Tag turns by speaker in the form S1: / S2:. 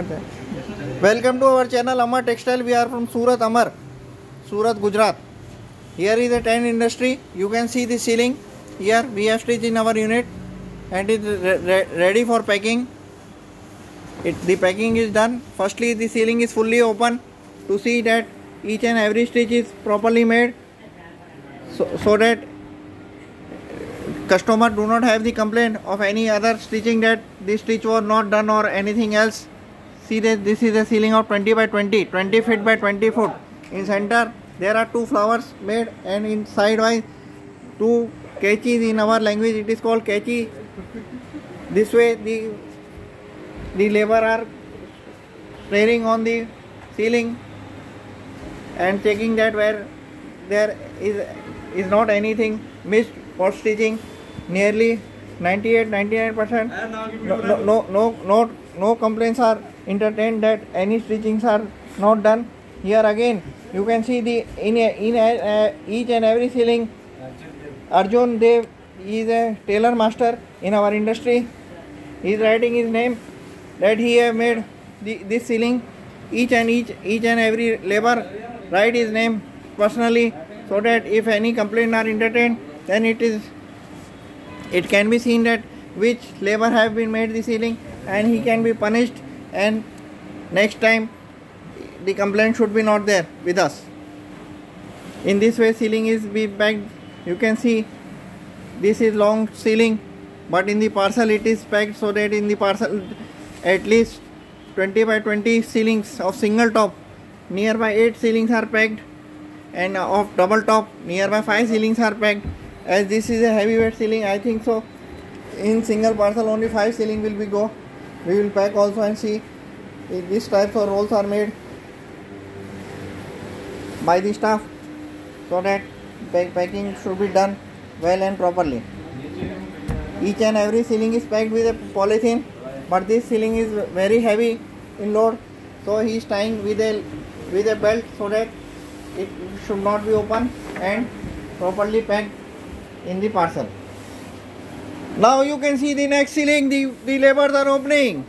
S1: मिलते हैं। Welcome to our channel Amar textile we are from Surat Amar Surat Gujarat here is the tent industry you can see this ceiling here we F stitch in our unit and is ready for packing it the packing is done firstly the ceiling is fully open to see that each and every stitch is properly made so that customer do not have the complain of any other stitching that this stitch were not done और anything else see that this is a ceiling of 20 by 20 20 feet by 20 foot. In center there are two flowers made and in sidewise two catches in our language it is called catchy this way the the labor are staring on the ceiling and checking that where there is is not anything missed for stitching nearly 98 99 percent. No, no no no no complaints are entertained that any stitchings are not done. Here again you can see the in a, in a, uh, each and every ceiling arjun dev is a tailor master in our industry. He is writing his name that he have made the, this ceiling. Each and each each and every labor write his name personally so that if any complaint are entertained then it is it can be seen that which labor have been made the ceiling and he can be punished and next time the complaint should be not there with us. In this way ceiling is be packed you can see this is long ceiling but in the parcel it is packed so that in the parcel at least 20 by 20 ceilings of single top nearby 8 ceilings are packed and of double top nearby 5 ceilings are packed as this is a heavyweight ceiling i think so. In single parcel only 5 ceiling will be go. We will pack also and see if these types of rolls are made by the staff so that pack- packing should be done well and properly. Each and every ceiling is packed with a polythene but this ceiling is very heavy in load so he is tying with a with a belt so that it should not be open and properly packed in the parcel. Now you can see the next ceiling the, the labors are opening